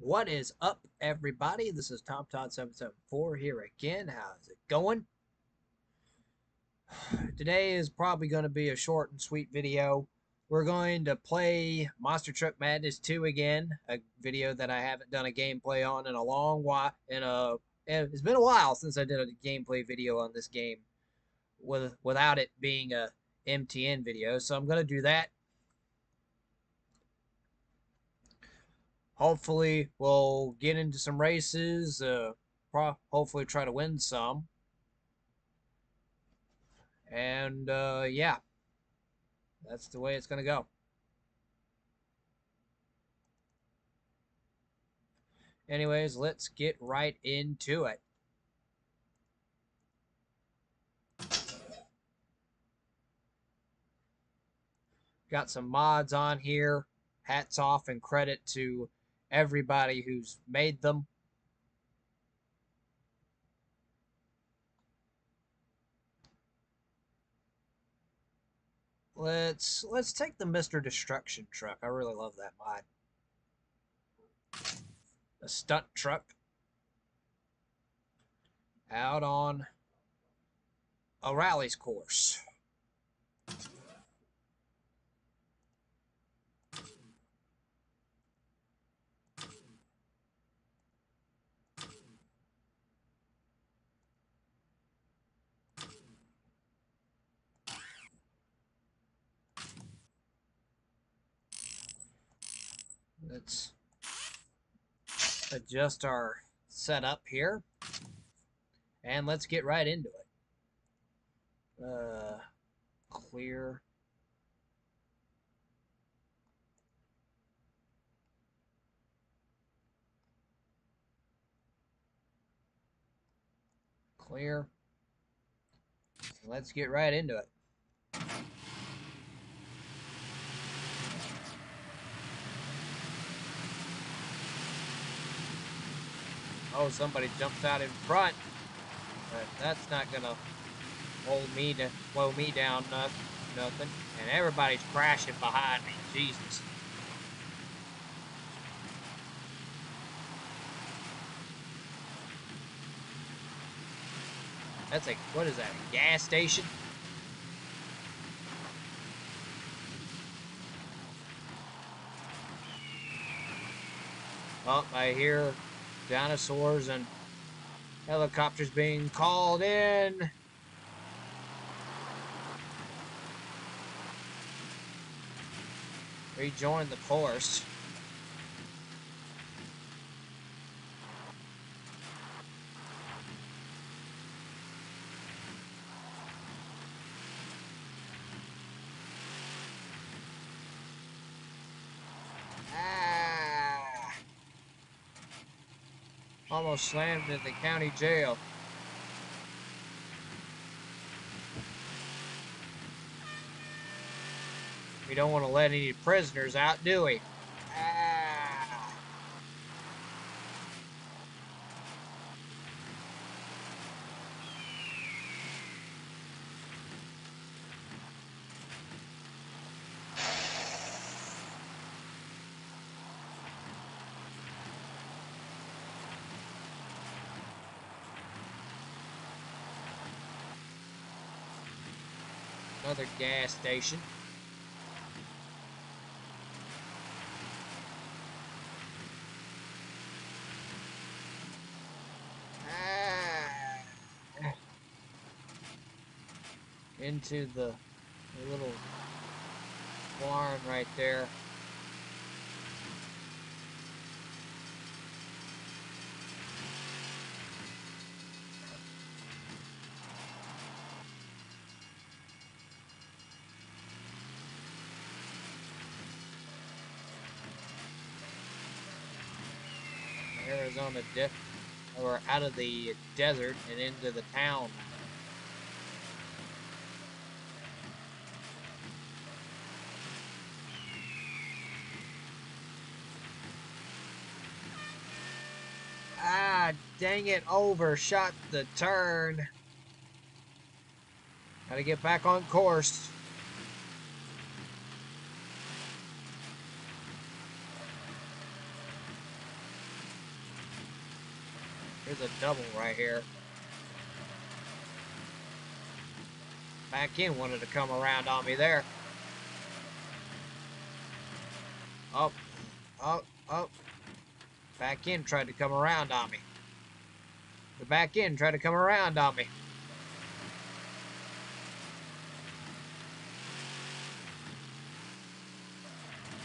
What is up, everybody? This is Tom Todd 774 here again. How's it going? Today is probably going to be a short and sweet video. We're going to play Monster Truck Madness 2 again, a video that I haven't done a gameplay on in a long while. In a, eh, it's been a while since I did a gameplay video on this game with without it being a MTM video. So I'm going to do that hopefully we'll get into some races. Uh, hopefully try to win some. And uh, yeah, that's the way it's going to go. Anyways, let's get right into it. Got some mods on here. Hats off and credit to everybody who's made them. Let's let's take the Mr. Destruction truck. I really love that mod. A stunt truck out on a rally's course. Let's adjust our setup here. And let's get right into it. Uh, clear. Clear. Let's get right into it. Oh, somebody jumps out in front. But that's not gonna hold me to slow me down nothing, nothing. And everybody's crashing behind me. Jesus. That's a what is that? A gas station? Oh, I hear dinosaurs and helicopters being called in. Rejoin the course. Almost slammed in the county jail. We don't want to let any prisoners out, do we? Another gas station. Ah. Into the, the little barn right there. Arizona or out of the desert and into the town. Ah, dang it, overshot the turn. Gotta get back on course. Here's a double right here. Back in wanted to come around on me there. Up, up, up. Back in tried to come around on me. The back end tried to come around on me.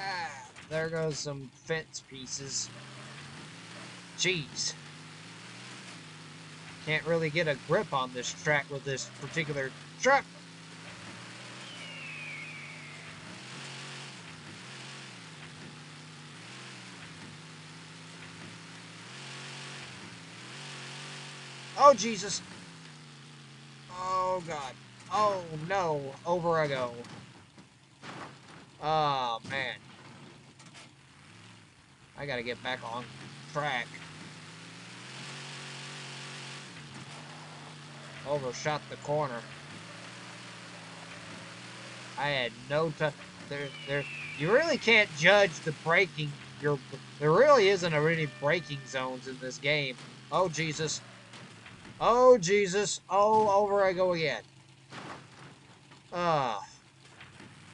Ah, there goes some fence pieces. Jeez. Can't really get a grip on this track with this particular truck. Oh, Jesus. Oh, God. Oh, no. Over I go. Oh, man. I gotta get back on track. Overshot the corner. I had no time. There, there. You really can't judge the braking. Your, there really isn't a really braking zones in this game. Oh Jesus. Oh Jesus. Oh, over I go again. Ah. Oh.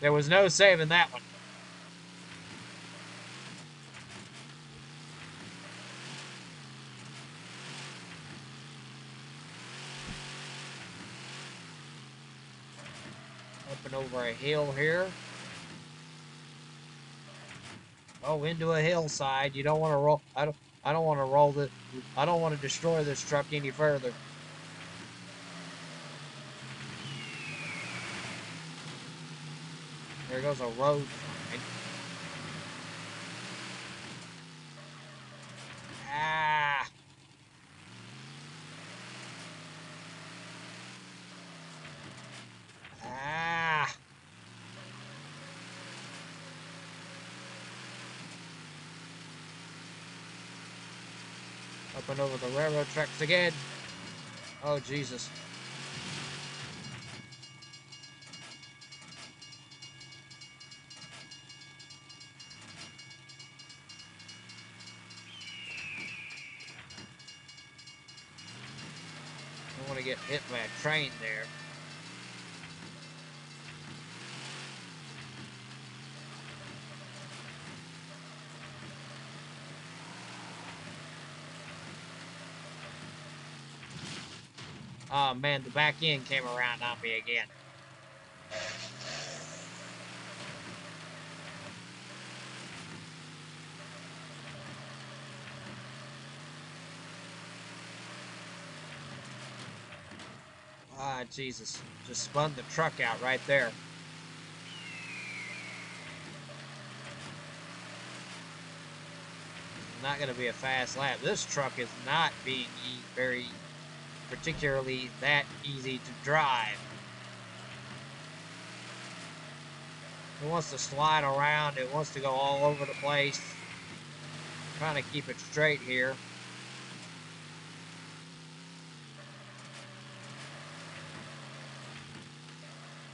There was no saving that one. Over a hill here. Oh, into a hillside. You don't want to roll. I don't. I don't want to roll the. I don't want to destroy this truck any further. There goes a road. Over the railroad tracks again. Oh, Jesus. I don't want to get hit by a train there. Oh man, the back end came around on me again. Ah, Jesus. Just spun the truck out right there. Not going to be a fast lap. This truck is not being very particularly that easy to drive. It wants to slide around, it wants to go all over the place. I'm trying to keep it straight here.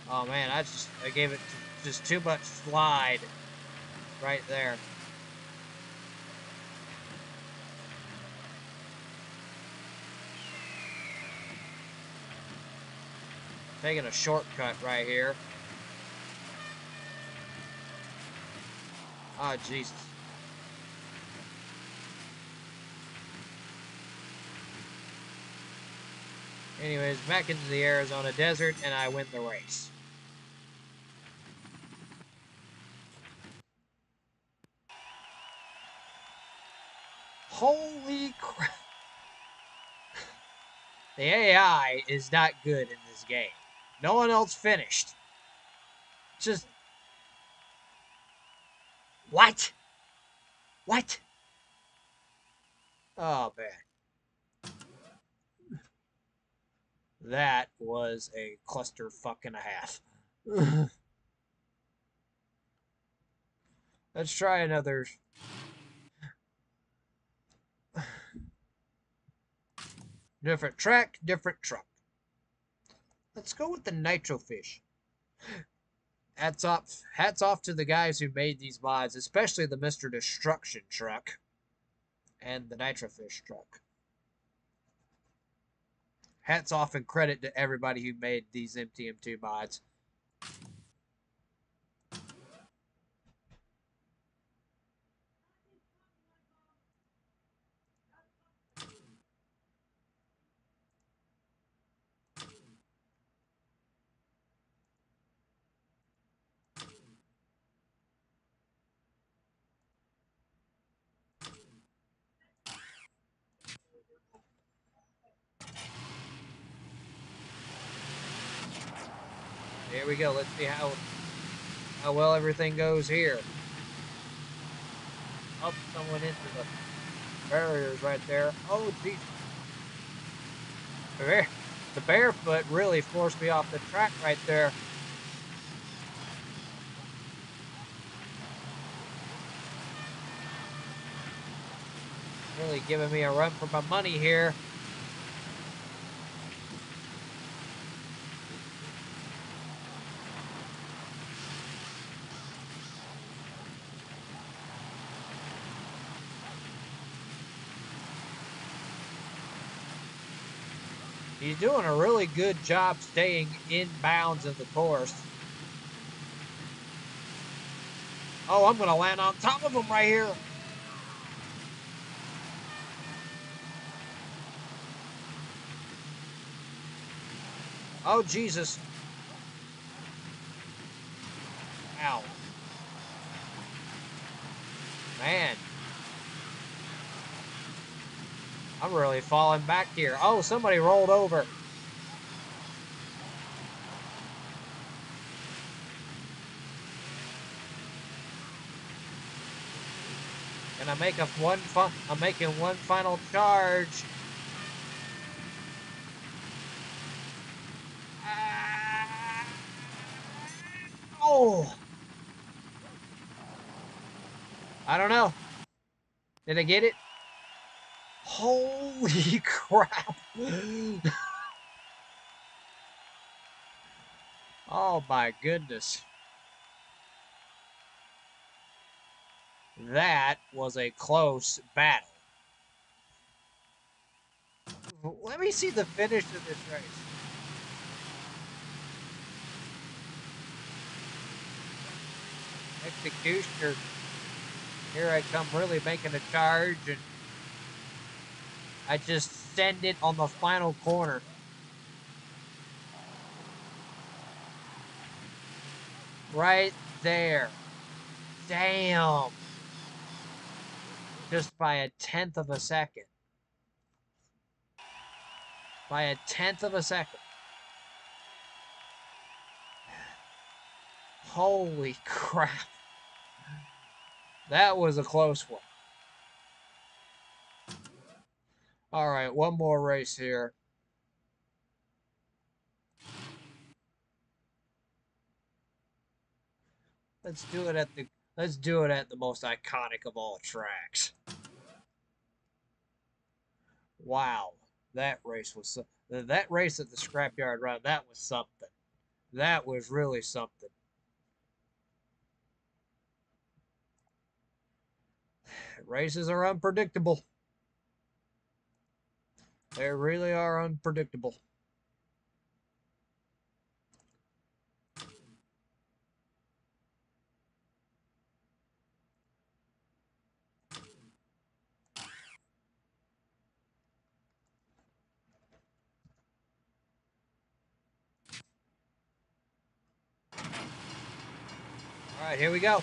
Oh man, I just I gave it just too much slide right there. Taking a shortcut right here. Ah, oh, Jesus. Anyways, back into the Arizona desert, and I win the race. Holy crap. The AI is not good in this game. No one else finished. Just. What? What? Oh, man. That was a cluster fuck and a half. Let's try another. Different track, different truck. Let's go with the nitro fish. Hats off, hats off to the guys who made these mods, especially the Mr. Destruction truck and the nitrofish truck. Hats off and credit to everybody who made these MTM2 mods. Here we go. Let's see how how well everything goes here. Up someone into the barriers right there. Oh, geez. The barefoot really forced me off the track right there. Really giving me a run for my money here. He's doing a really good job staying in bounds of the course. Oh, I'm going to land on top of him right here. Oh, Jesus. Ow. Man. I'm really falling back here. Oh, somebody rolled over. Can I make a one? I'm making one final charge. Ah. Oh! I don't know. Did I get it? Holy crap! oh my goodness. That was a close battle. Let me see the finish of this race. Executioner. Here I come really making a charge and I just send it on the final corner. Right there. Damn. Just by a tenth of a second. By a tenth of a second. Holy crap. That was a close one. All right, one more race here. Let's do it at the let's do it at the most iconic of all tracks. Wow, that race was that race at the scrapyard run. That was something. That was really something. Races are unpredictable. They really are unpredictable. All right, here we go.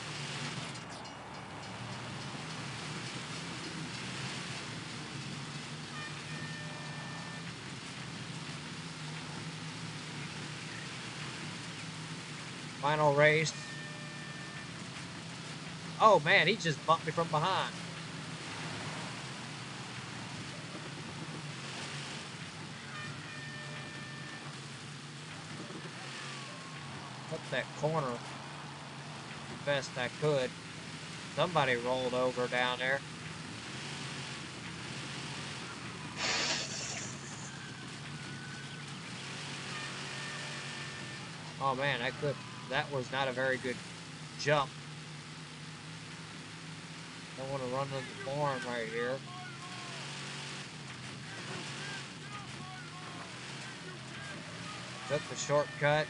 Final race. Oh man, he just bumped me from behind. Up that corner the best I could. Somebody rolled over down there. Oh man, I could that was not a very good jump. Don't want to run into the barn right here. Took the shortcut.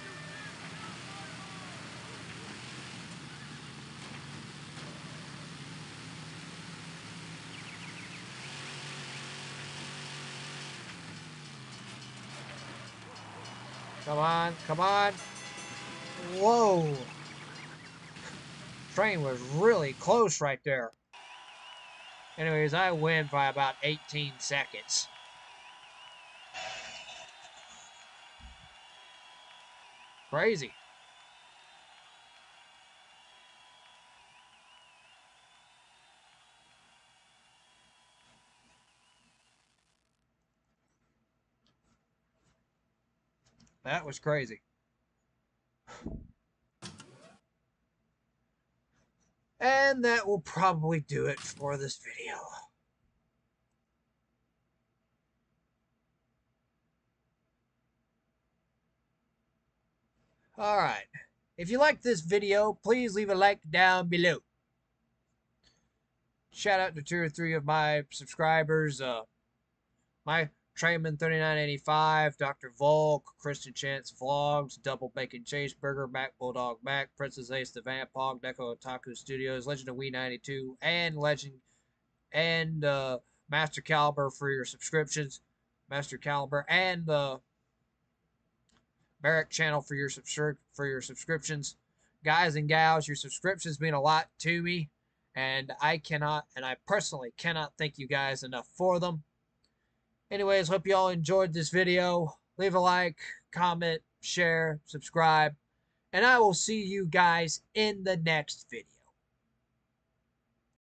Come on, come on. Whoa. Train was really close right there. Anyways, I win by about 18 seconds. Crazy. That was crazy. And that will probably do it for this video. Alright. If you like this video, please leave a like down below. Shout out to two or three of my subscribers. Uh, my Trainman 3985, Dr. Volk, Christian Chance Vlogs, Double Bacon Chaseburger, Mac Bulldog Mac, Princess Ace the Vampog, Deco Otaku Studios, Legend of Wii 92, and Legend and uh, Master Caliber for your subscriptions. Master Caliber and the uh, Barrack channel for your subscri- for your subscriptions. Guys and gals, your subscriptions mean a lot to me, and I cannot and I personally cannot thank you guys enough for them. Anyways, hope you all enjoyed this video. Leave a like, comment, share, subscribe, and I will see you guys in the next video.